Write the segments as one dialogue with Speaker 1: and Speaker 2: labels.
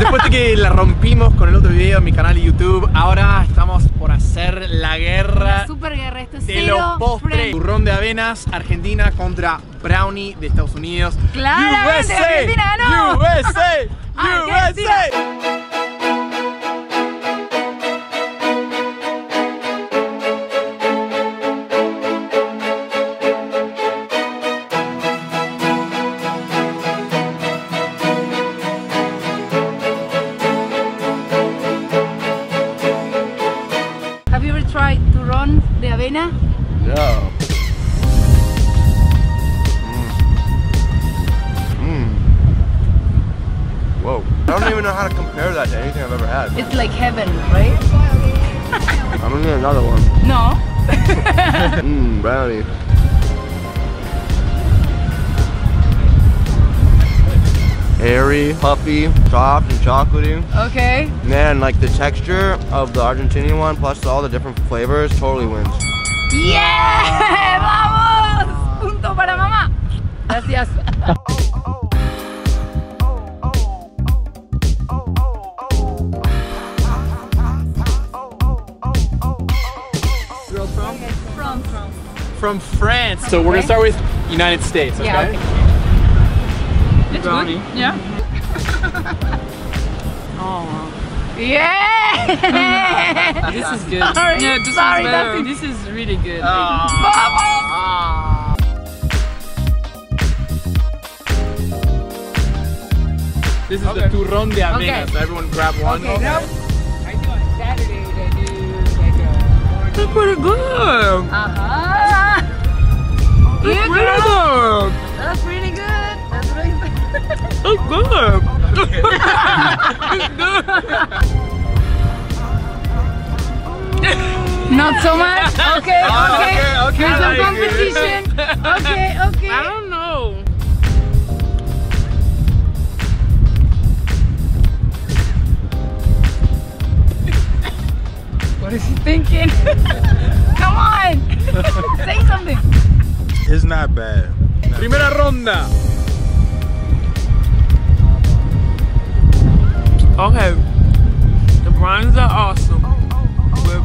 Speaker 1: después de que la rompimos con el otro video en mi canal de YouTube, ahora estamos por hacer la guerra
Speaker 2: Super guerra, esto es
Speaker 1: de los postres. Turrón de avenas, Argentina contra Brownie de Estados Unidos.
Speaker 2: Claramente, Argentina ganó.
Speaker 1: USA. USA.
Speaker 3: Know how to compare that to anything I've ever had.
Speaker 2: It's like heaven, right?
Speaker 3: I'm gonna get another one.
Speaker 2: No.
Speaker 3: Mmm, brownie. Airy, puffy, soft, and chocolatey.
Speaker 2: Okay.
Speaker 3: Man, like the texture of the Argentinian one plus all the different flavors totally wins.
Speaker 2: ¡Yeah! ¡Vamos! Punto para mamá. Gracias. From. From
Speaker 1: France. So we're gonna start with United States, okay?
Speaker 2: Yeah, okay.
Speaker 4: It's
Speaker 1: Brownie.
Speaker 4: good. Yeah. oh,
Speaker 2: Yeah!
Speaker 4: this is good.
Speaker 2: Sorry,
Speaker 4: yeah, this
Speaker 2: sorry,
Speaker 4: is better. This is really good.
Speaker 2: ¡Vamos!
Speaker 1: This is the turrón de avenas.
Speaker 2: Okay.
Speaker 1: So everyone grab one.
Speaker 2: Okay, now-
Speaker 4: I do on Saturdays. I do like a. That's pretty good.
Speaker 2: Ajá.
Speaker 4: That's
Speaker 2: Yeah,
Speaker 4: pretty good.
Speaker 2: That's pretty good. That's really
Speaker 4: That's good. good.
Speaker 2: Not so much. Okay, okay.
Speaker 1: okay, okay.
Speaker 2: Here's some
Speaker 1: like it.
Speaker 2: competition. Okay, okay.
Speaker 4: I don't know.
Speaker 2: What is he thinking? Come on. Say something.
Speaker 5: It's not bad.
Speaker 1: Primera ronda.
Speaker 4: Okay. The brownies are awesome. But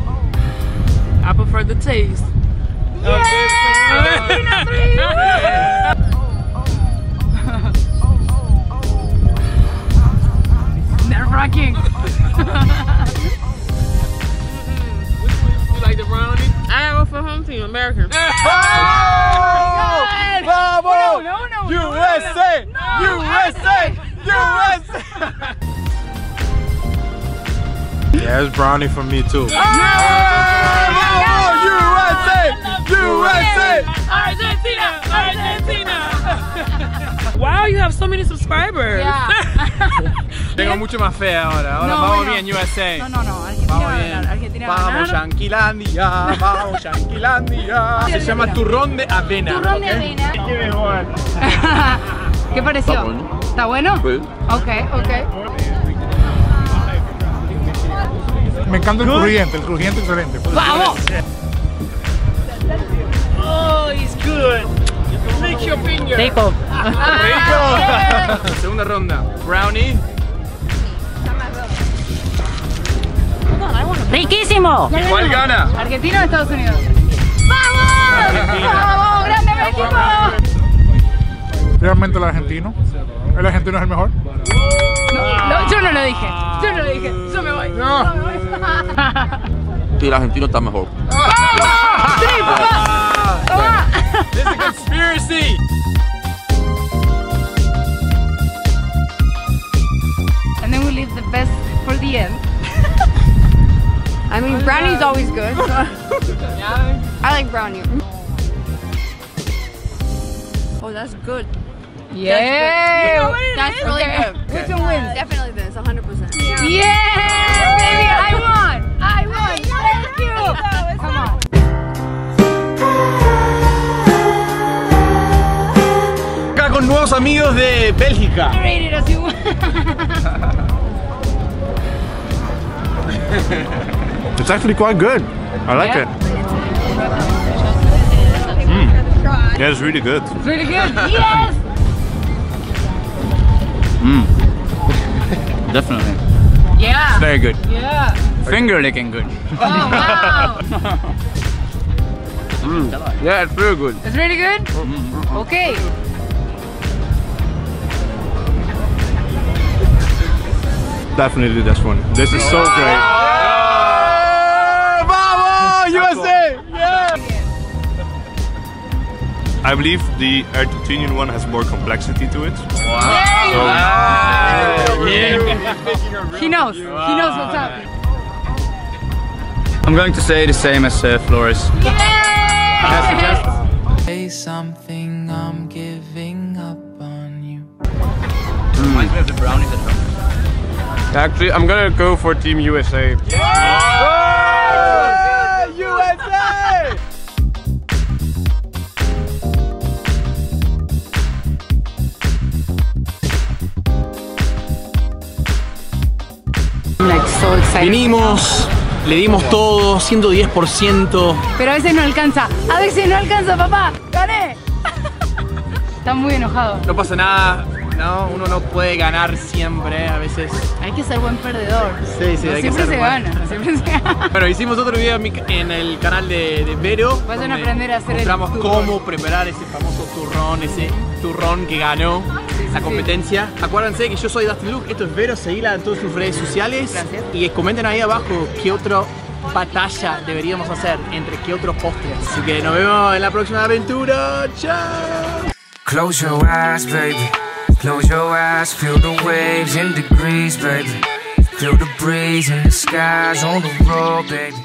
Speaker 4: I prefer the taste.
Speaker 2: Yeah! Argentina three. Woo! Nerve wracking.
Speaker 4: You like the brownie? I go for home team, American.
Speaker 1: Bravo!
Speaker 2: No, no, no, no,
Speaker 1: USA! USA! USA!
Speaker 5: Yeah, it's brownie for me too.
Speaker 1: USA! USA!
Speaker 4: Argentina! Argentina! wow, you have so many subscribers.
Speaker 2: Yeah.
Speaker 1: Tengo mucho más fe ahora. Ahora
Speaker 2: No,
Speaker 1: vamos
Speaker 2: bueno.
Speaker 1: bien, USA.
Speaker 2: No, no, no. Argentina
Speaker 1: Vamos bien.
Speaker 2: Argentina
Speaker 1: Vamos. Yanquilandia. Vamos, Yanquilandia. Se llama turrón de avena.
Speaker 2: Turrón de avena.
Speaker 1: Give me one.
Speaker 2: ¿Qué pareció?
Speaker 3: Está bueno.
Speaker 2: ¿Está bueno? Ok, ok.
Speaker 5: Me encanta el crujiente, el crujiente excelente.
Speaker 2: ¡Vamos!
Speaker 4: Oh, it's good. Lick your finger.
Speaker 1: Rico. Segunda ronda. Brownie.
Speaker 6: ¡Riquísimo!
Speaker 1: ¿Cuál gana?
Speaker 2: ¿Argentina o Estados Unidos? ¡Vamos! ¡Vamos! ¡Grande México!
Speaker 5: Realmente el argentino. El argentino es el mejor.
Speaker 2: No, yo no lo dije. Yo no lo dije. Yo me voy.
Speaker 1: No.
Speaker 2: Yo me voy.
Speaker 3: Sí, el argentino está mejor.
Speaker 2: ¡Sí, papá! ¡Papá!
Speaker 1: This is a conspiracy.
Speaker 2: And then we leave the best for the end.
Speaker 7: I mean, brownie's always good. I like brownie. Oh, that's good.
Speaker 2: Yeah!
Speaker 7: That's really
Speaker 2: Okay.
Speaker 7: good.
Speaker 2: Which one wins?
Speaker 7: Definitely this, 100%.
Speaker 2: Yeah! Baby, I won! I won! Thank you! Come on.
Speaker 1: Acá con nuevos amigos de Bélgica.
Speaker 2: Rated as you
Speaker 5: It's actually quite good. I like
Speaker 2: Yeah?
Speaker 5: it. Hmm. Yeah, it's really good.
Speaker 2: It's really good. Yes! Hmm.
Speaker 6: definitely.
Speaker 2: Yeah.
Speaker 6: Very good.
Speaker 2: Yeah.
Speaker 6: Finger licking good.
Speaker 2: Oh wow. Hmm.
Speaker 3: Yeah, it's really good.
Speaker 2: It's really good. Mm-hmm. Okay.
Speaker 8: Definitely this one. This is so great.
Speaker 1: Oh,
Speaker 8: I believe the Argentinian one has more complexity to it.
Speaker 2: He knows. He knows what's up.
Speaker 6: I'm going to say the same as uh, Flores.
Speaker 9: Say something, I'm giving up on you.
Speaker 6: Reminds me of the brownies at home.
Speaker 8: Actually, I'm gonna go for Team USA.
Speaker 1: USA! Vinimos, le dimos todo, 110%.
Speaker 2: Pero a veces no alcanza. A veces no alcanza, papá. ¡Gané! Está muy enojado.
Speaker 1: No pasa nada, no, uno no puede ganar siempre, a veces.
Speaker 2: Hay que ser buen perdedor.
Speaker 1: Sí, sí,
Speaker 2: No
Speaker 1: hay que
Speaker 2: siempre
Speaker 1: ser
Speaker 2: se
Speaker 1: buen-
Speaker 2: gana. Siempre se gana.
Speaker 1: Bueno, hicimos otro video en, el canal de, de Vero.
Speaker 2: Vayan a aprender a hacer el
Speaker 1: Mostramos
Speaker 2: turrón.
Speaker 1: cómo preparar ese famoso turrón, ese turrón que ganó la competencia. Acuérdense que yo soy Dustin Luke, esto es Vero, seguila en todas sus redes sociales.
Speaker 2: Gracias.
Speaker 1: Y comenten ahí abajo qué otro batalla deberíamos hacer, entre qué otros postres. Así que nos vemos en la próxima aventura. ¡Chao!
Speaker 9: Close your eyes, baby. Close your eyes, feel the waves in degrees, baby. Feel the breeze in the skies on the road, baby.